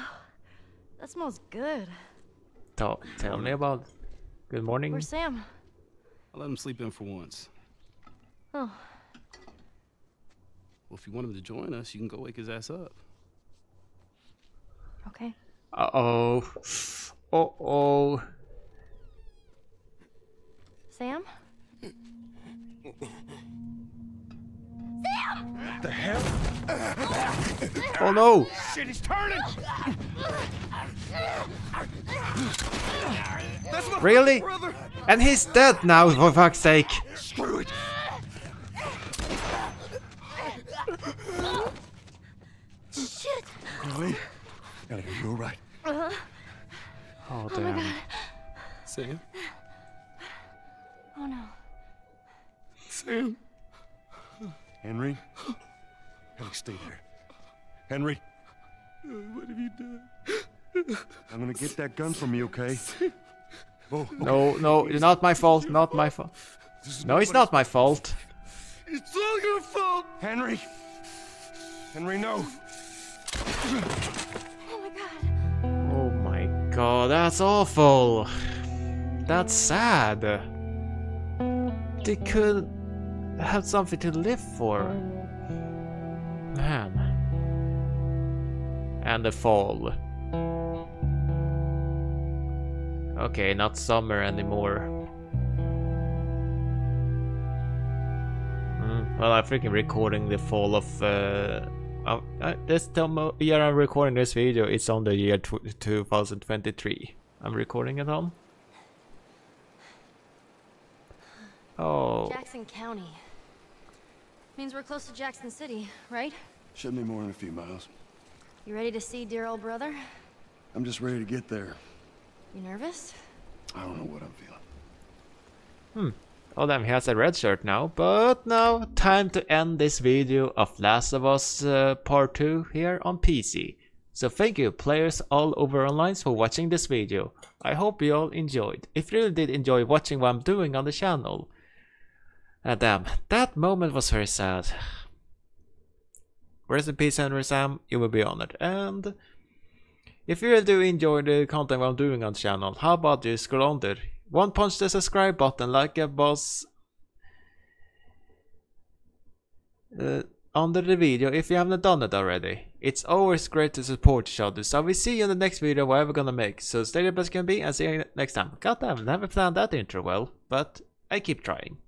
That smells good. Tell, tell me about. Good morning. Where's Sam? I'll let him sleep in for once. Oh, Well, if you want him to join us, you can go wake his ass up. okay. Uh oh. Uh oh. Sam? Sam! What The hell? Oh no! Shit, he's turning! That's my Really? brother! And he's dead now, for fuck's sake! Screw it! Shit! Chloe, gotta get you all right. Uh-huh. Oh Oh my damn. god. Sam? Oh no. Sam? Henry? Henry, stay there. Henry, What have you done? I'm gonna get that gun from you, okay? Oh, okay. No, no, it's not my fault, not my fault. No, it's not my fault. It's all your fault! Henry! Henry, no! Oh my god. Oh my god, that's awful. That's sad. They could have something to live for. Man. And the fall. Okay, not summer anymore. Mm, well, I'm freaking recording the fall of. Uh, uh, uh, this time year I'm recording this video, it's on the year tw 2023. I'm recording it on. Oh, Jackson County. Means we're close to Jackson City, right? Shouldn't be more than a few miles. You ready to see dear old brother? I'm just ready to get there. You nervous? I don't know what I'm feeling. Hmm. Oh damn, he has a red shirt now. But now, time to end this video of Last of Us uh, Part 2 here on PC. So thank you players all over online for watching this video. I hope you all enjoyed. If you really did enjoy watching what I'm doing on the channel. Ah damn, that moment was very sad. Rest in peace Henry Sam, you will be honored. And if you do enjoy the content I'm doing on the channel, how about you scroll under? One punch the subscribe button like a boss uh, under the video if you haven't done it already. It's always great to support each other, so we see you in the next video whatever gonna make. So stay the best can be and see you next time. God damn, never planned that intro well, but I keep trying.